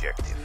objective.